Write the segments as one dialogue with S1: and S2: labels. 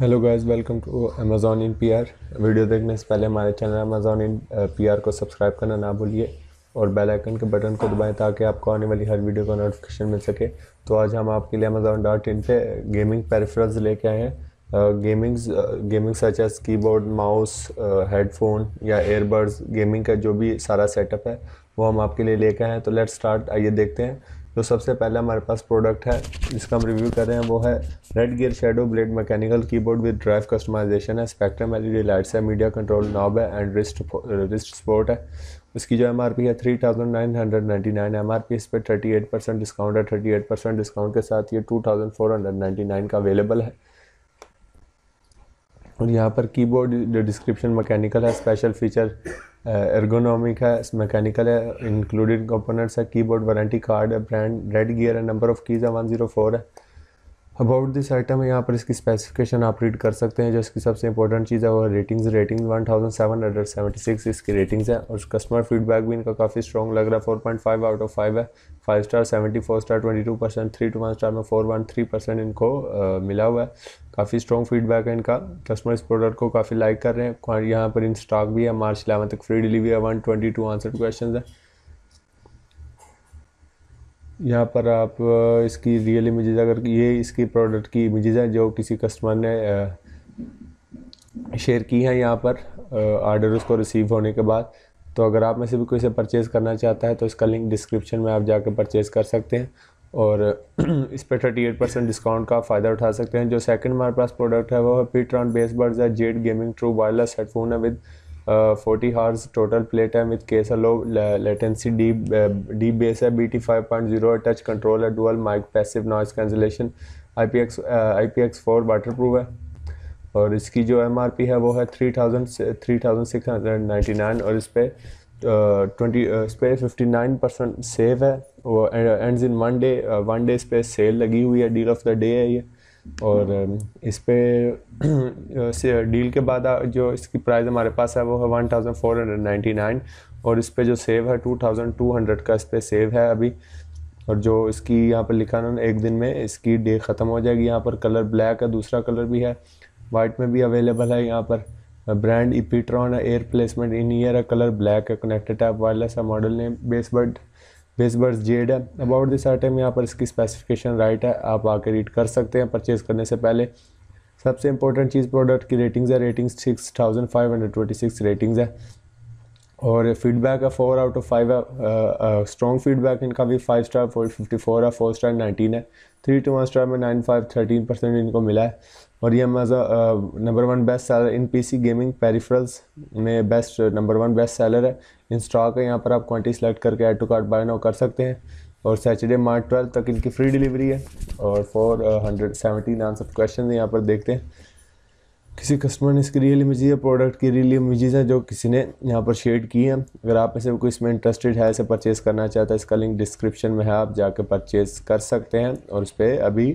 S1: Hello guys welcome to Amazon in PR video देखने से पहले हमारे चैनल अमेज़ॉन इन पीआर को सब्सक्राइब करना ना भूलिए और बेल आइकन के बटन को दबाएँ ताकि आपको आने वाली हर वीडियो का नोटिफिकेशन मिल सके। तो आज हम आपके लिए अमेज़ॉन डॉट इन पर गेमिंग पेरिफेरल्स लेके आए हैं। Gaming gaming such as keyboard mouse headphone या एयरबड्स गेमिंग का जो भी सारा सेटअप है, वो हम आपके लिए लेके आए हैं। तो लेट स्टार्ट आइए देखते हैं। जो सबसे पहले हमारे पास प्रोडक्ट है, जिसका हम रिव्यू कर रहे हैं, वो है Redgear Shadow Blade mechanical keyboard with drive customization है। स्पेक्ट्रम एलईडी लाइट्स है मीडिया कंट्रोल नॉब है एंड रिस्ट रिस्ट स्पोर्ट है। उसकी जो एम आर पी है three thousand nine hundred ninety nine M R P इस पर थर्टी एट परसेंट डिस्काउंट है। थर्टी एट परसेंट डिस्काउंट के साथ ये two thousand four hundred ninety nine का अवेलेबल है। और यहाँ पर कीबोर्ड डिस्क्रिप्शन मैकेनिकल है स्पेशल फीचर एर्गोनॉमिक है मैकेनिकल है इंक्लूडेड कंपोनेंट्स है कीबोर्ड वारंटी कार्ड है ब्रांड रेड गियर है नंबर ऑफ़ कीज़ है वन ज़ीरो फोर है अबाउट दिस आइटम है यहाँ पर इसकी स्पेसिफिकेशन आप रीड कर सकते हैं जो इसकी सबसे इंपॉर्टेंट चीज़ है वो रेटिंग्स सेवेंटी सिक्स इसकी रेटिंग्स है और कस्टमर फीडबैक भी इनका काफ़ी स्ट्रॉग लग रहा है four point five out of five है. Five star seventy four star twenty two percent three two one star में फोर वन थ्री परसेंट इनको आ, मिला हुआ है. काफ़ी स्ट्रॉग फीडबैक है इनका. कस्टमर इस प्रोडक्ट को काफ़ी लाइक कर रहे हैं. यहाँ पर इन स्टॉक भी है मार्च इलेवन तक फ्री डिलीवरी है one twenty two answer question है. यहाँ पर आप इसकी रियल इमेजेस अगर ये इसकी प्रोडक्ट की इमेजेस हैं जो किसी कस्टमर ने शेयर की हैं यहाँ पर आर्डर उसको रिसीव होने के बाद तो अगर आप में से भी कोई से परचेज़ करना चाहता है तो इसका लिंक डिस्क्रिप्शन में आप जाकर परचेज़ कर सकते हैं और इस पर थर्टी एट परसेंट डिस्काउंट का फ़ायदा उठा सकते हैं। जो सेकंड हमारे पास प्रोडक्ट है, वो है पीट्रॉन बेस बर्ड्स है Z gaming true wireless headphone है with forty hours total play time with case low latency D D bass है B T five point zero touch control है dual mic passive noise cancellation I P X I P X four waterproof है। और इसकी जो M R P है, वो है three thousand three thousand six hundred ninety nine और इस पर ट्वेंटी इस पर फिफ्टी नाइन परसेंट सेव है। वो in one day one day इस पर सेल लगी हुई है डील ऑफ़ द डे है ये। और इस पर डील के बाद जो इसकी प्राइस हमारे पास है, वो है one thousand four hundred ninety nine और इस पर जो सेव है, टू थाउज़ेंड टू हंड्रेड का इस पर सेव है अभी। और जो इसकी यहाँ पर लिखा ना, एक दिन में इसकी डे ख़त्म हो जाएगी। यहाँ पर कलर ब्लैक है, दूसरा कलर भी है, वाइट में भी अवेलेबल है यहाँ पर। ब्रांड इपीट्रॉन है, एयर प्लेसमेंट इन ईयर है, कलर ब्लैक है, कनेक्टेड टाइप वायरलेस है, model name, Bassbud Bassbuds Z है। अबाउट दिस आइटम यहाँ पर इसकी स्पेसिफिकेशन राइट है। आप आके रीड कर सकते हैं परचेज़ करने से पहले। सबसे इंपॉर्टेंट चीज़ प्रोडक्ट की रेटिंग्स है। Ratings six thousand five hundred twenty six ratings है। और फीडबैक है फोर आउट ऑफ़ फाइव है स्ट्रॉन्ग फीडबैक इनका भी five star four fifty four है फोर स्टार नाइनटीन है। थ्री टू वन स्टार में नाइन फाइव थर्टीन परसेंट इनको मिला है। और ये मज़ा number one best seller in PC gaming peripherals में best number one best seller है। इन स्टॉक है, यहाँ पर आप क्वान्टी सेलेक्ट करके add to card buy now कर सकते हैं। और सैटरडे मार्च ट्वेल्थ तक इनकी फ्री डिलीवरी है। और four hundred seventeen answer question यहाँ पर देखते हैं। किसी कस्टमर ने इसकी रियल इमेज या प्रोडक्ट की रियल इमेजेस हैं जो किसी ने यहाँ पर शेयर की हैं। अगर आप में से कोई इसमें इंटरेस्टेड है, इसे परचेज़ करना चाहता है, इसका लिंक डिस्क्रिप्शन में है, आप जाकर परचेज़ कर सकते हैं और इस पर अभी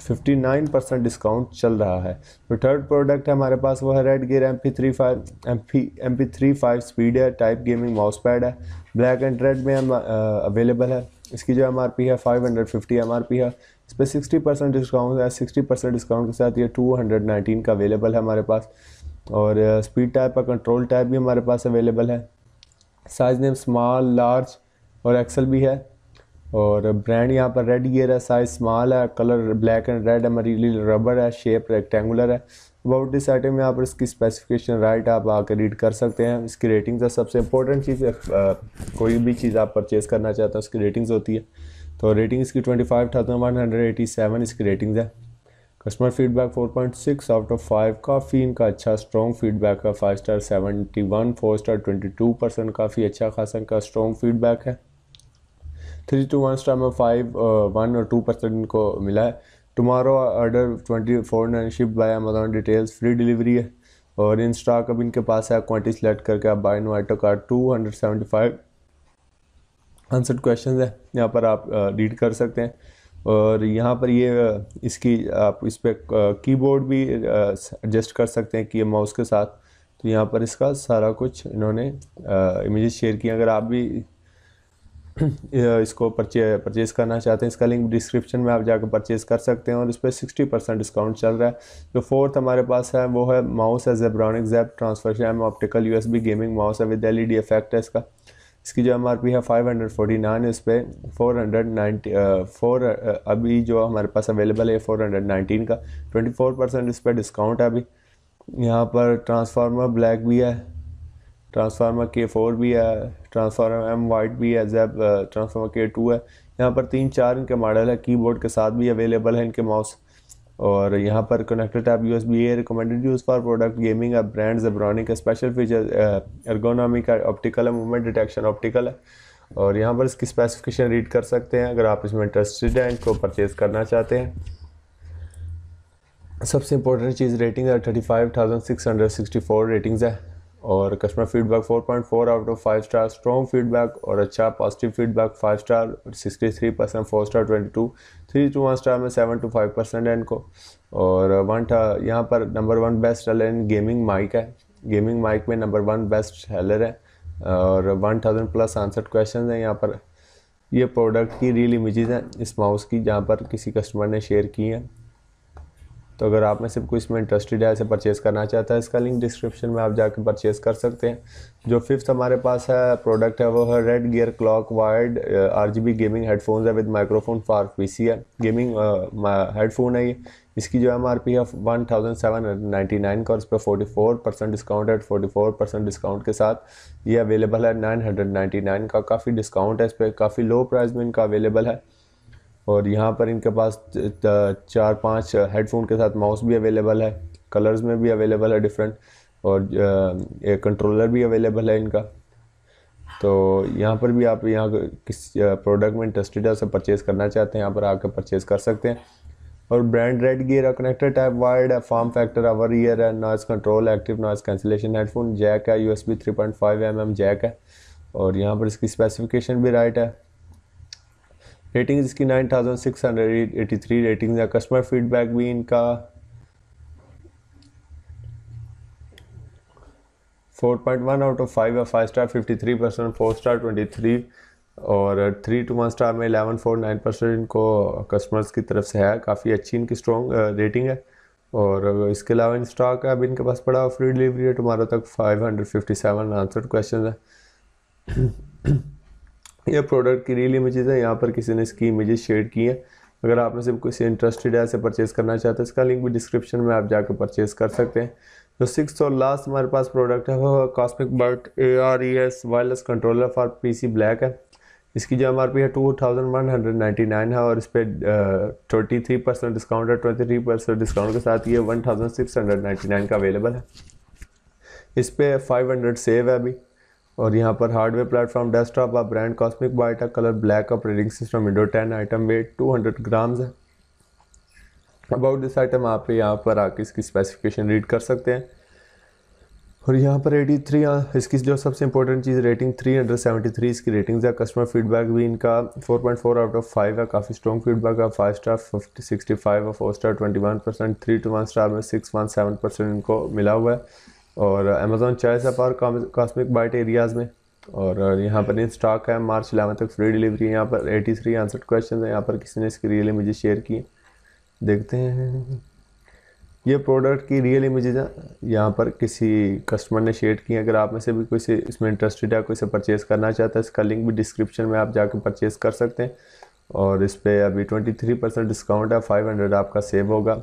S1: 59 परसेंट डिस्काउंट चल रहा है। तो थर्ड प्रोडक्ट है हमारे पास, वो है red gear M P three five M P M P three five speed है टाइप गेमिंग माउस पैड है। ब्लैक एंड रेड में अवेलेबल है। इसकी जो एम आर पी है five hundred fifty M R P है। इस पर सिक्सटी परसेंट डिस्काउंट है सिक्सटी परसेंट डिस्काउंट के साथ ये टू हंड्रेड नाइनटीन का अवेलेबल है हमारे पास। और स्पीड टाइप का कंट्रोल टाइप भी हमारे पास अवेलेबल है। साइज़ नेम स्मॉल लार्ज और एक्सल भी है। और ब्रांड यहाँ पर रेड गियर है साइज़ स्मॉल है कलर ब्लैक एंड रेड है मरीली रबर है शेप रेक्टेंगुलर है। अबाउट दिस आइटम यहाँ पर इसकी स्पेसिफिकेशन राइट आप आकर रीड कर सकते हैं। इसकी रेटिंग्स है सबसे इंपॉर्टेंट चीज़ है। कोई भी चीज़ आप परचेज़ करना चाहते हैं, उसकी रेटिंग्स होती है। तो रेटिंग इसकी twenty five thousand one hundred eighty seven इसकी रेटिंग्स है। Customer feedback four point six out of five काफ़ी इनका अच्छा स्ट्रॉन्ग फीडबैक है। Five star seventy one four star twenty two percent काफ़ी अच्छा खासा इनका स्ट्रॉन्ग फीडबैक है। थ्री टू वन स्टार में फाइव वन और टू परसेंट इनको मिला है। Tomorrow order twenty four nine ship by Amazon details free delivery है। और इन स्टॉक अब इनके पास है क्वान्टी सेलेक्ट करके आप buy आइटो card two hundred seventy five answer question है, यहाँ पर आप रीड कर सकते हैं। और यहाँ पर ये इसकी आप इस पर कीबोर्ड भी एडजस्ट कर सकते हैं कि माउस के साथ। तो यहाँ पर इसका सारा कुछ इन्होंने इमेजेस शेयर किए अगर आप भी इसको परचे, परचेज़ करना चाहते हैं, इसका लिंक डिस्क्रिप्शन में आप जाकर परचेज़ कर सकते हैं और इस पर सिक्सटी परसेंट डिस्काउंट चल रहा है। जो फोर्थ हमारे पास है, वो है माउस है जेब्रॉनिक जैप ट्रांसफ़र शैम ऑप्टिकल यूएसबी गेमिंग माउस है विद एलईडी इफ़ेक्ट है इसका। इसकी जो एम आर पी है फाइव हंड्रेड फोर्टी नाइन इस पर फोर हंड्रेड नाइन्टी फोर अभी जो हमारे पास अवेलेबल है फोर हंड्रेड नाइनटीन का। ट्वेंटी फोर परसेंट इस पर डिस्काउंट है अभी। यहाँ पर ट्रांसफार्मर ब्लैक भी है ट्रांसफार्मर के फोर भी है ट्रांसफार्मर एम वाइट भी है जैब ट्रांसफार्मर के टू है। यहाँ पर तीन चार इनके मॉडल है कीबोर्ड के साथ भी अवेलेबल है इनके माउस और यहाँ पर connected type U S B A recommended use for product gaming है ब्रांड जेब्रॉनिक है स्पेशल फीचर एर्गोनॉमिक है ऑप्टिकल है मूवमेंट डिटेक्शन ऑप्टिकल है। और यहाँ पर इसकी स्पेसिफिकेशन रीड कर सकते हैं, अगर आप इसमें इंटरेस्टेड हैं इनको परचेज़ करना चाहते हैं। सबसे इंपॉर्टेंट चीज़ रेटिंग है thirty five thousand six hundred sixty four ratings है। और customer feedback 4.4 out of 5 star strong feedback और अच्छा positive feedback 5 star 63 percent four star 22 three two one star में सेवन टू फाइव परसेंट है इनको। और वन था, यहाँ पर number one best seller in gaming mic है। गेमिंग माइक में नंबर वन बेस्ट सेलर है। और one thousand plus answer question हैं यहाँ पर। ये प्रोडक्ट की रियल इमेजेस हैं, इस माउस की, जहाँ पर किसी कस्टमर ने शेयर की हैं। तो अगर आप में से कोई इसमें इंटरेस्टेड है, इसे परचेज़ करना चाहता है, इसका लिंक डिस्क्रिप्शन में आप जाकर परचेज़ कर सकते हैं। जो फिफ्थ हमारे पास है प्रोडक्ट है, वो है Redgear cloak wired B gaming headphones है with microphone for P C है। गेमिंग हेडफोन है ये। इसकी जो एम आर पी है one thousand seven hundred ninety nine का और इस पर फोर्टी फोर परसेंट डिस्काउंट है। फोर्टी फोर परसेंट डिस्काउंट के साथ ये अवेलेबल है नाइन हंड्रेड नाइन्टी नाइन का। काफ़ी डिस्काउंट है इस पर काफ़ी लो प्राइस में इनका अवेलेबल है। और यहाँ पर इनके पास चार पाँच हेडफोन के साथ माउस भी अवेलेबल है कलर्स में भी अवेलेबल है डिफरेंट और एक कंट्रोलर भी अवेलेबल है इनका। तो यहाँ पर भी आप यहाँ किस प्रोडक्ट में इंटरेस्टेड है उसे परचेज़ करना चाहते हैं, यहाँ पर आकर परचेज़ कर सकते हैं। और ब्रांड रेड गियर है कनेक्टर टाइप वाइड है फॉर्म फैक्टर अवर ईयर है noise control active noise cancellation headphone jack है U S B three point five M M jack है। और यहाँ पर इसकी स्पेसिफिकेशन भी राइट है। रेटिंग इसकी nine thousand six hundred eighty three rating है। कस्टमर फीडबैक भी इनका four point one out of five है। Five star fifty three percent four star twenty three और थ्री टू वन स्टार में eleven four nine percent इनको customers की तरफ़ से है। काफ़ी अच्छी इनकी स्ट्रॉन्ग रेटिंग है। और इसके अलावा इन स्टॉक है। अभी इनके पास पड़ा फ्री डिलीवरी है टमारो तक five hundred fifty seven answer question है। ये प्रोडक्ट की रियल इमेजेस है यहाँ पर किसी ने इसकी इमेजेस शेयर की हैं। अगर आप में से कोई इंटरेस्टेड है इसे परचेज़ करना चाहते हैं, इसका लिंक भी डिस्क्रिप्शन में आप जाकर परचेज़ कर सकते हैं। जो सिक्स और लास्ट हमारे पास प्रोडक्ट है, वो Cosmic Byte A R E S wireless controller for P C black है। इसकी जो एम आर पी है two thousand one hundred ninety nine है और इस पर ट्वेंटी थ्री परसेंट डिस्काउंट है। ट्वेंटी थ्री परसेंट डिस्काउंट के साथ ये one thousand six hundred ninety nine का अवेलेबल है। इस पर फाइव हंड्रेड सेव है अभी। और यहाँ पर हार्डवेयर प्लेटफॉर्म डेस्कटॉप आप brand Cosmic Byte colour black operating system window ten item weight two hundred grams है। अबाउट दिस आइटम आप यहाँ पर आके इसकी स्पेसिफिकेशन रीड कर सकते हैं। और यहाँ पर एटी थ्री इसकी जो सबसे इंपॉर्टेंट चीज़ rating three hundred seventy three इसकी रेटिंग्स है। कस्टमर फीडबैक भी इनका four point four out of five है। काफ़ी स्ट्रॉन्ग फीडबैक है। Five star fifty sixty five है four star twenty one percent three two one star में six one seven percent इनको मिला हुआ है। और अमेज़ोन चॉइस है पर कॉस्मिक बाइट एरियाज़ में। और यहाँ पर इन स्टॉक है मार्च इलेवन तक फ्री डिलीवरी है। यहाँ पर एटी थ्री आंसर क्वेश्चन है। यहाँ पर किसी ने इसकी रियल इमेजेस शेयर की। देखते हैं। ये प्रोडक्ट की रियल इमेजेस है। यहाँ पर किसी कस्टमर ने शेयर की अगर आप में से भी कोई से इसमें इंटरेस्टेड है, कोई से परचेज़ करना चाहता है, इसका लिंक भी डिस्क्रिप्शन में आप जाकर परचेज़ कर सकते हैं। और इस पर अभी ट्वेंटी थ्री परसेंट डिस्काउंट है। फाइव हंड्रेड आपका सेव होगा।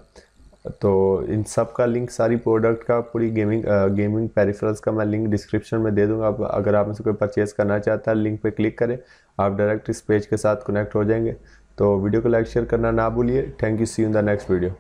S1: तो इन सब का लिंक सारी प्रोडक्ट का, पूरी गेमिंग गेमिंग पेरिफेरल्स का मैं लिंक डिस्क्रिप्शन में दे दूँगा। आप अगर आप इसे कोई परचेज़ करना चाहता है लिंक पे क्लिक करें, आप डायरेक्ट इस पेज के साथ कनेक्ट हो जाएँगे। तो वीडियो को लाइक शेयर करना ना भूलिए। Thank you see in the next video